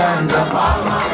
and the farmer.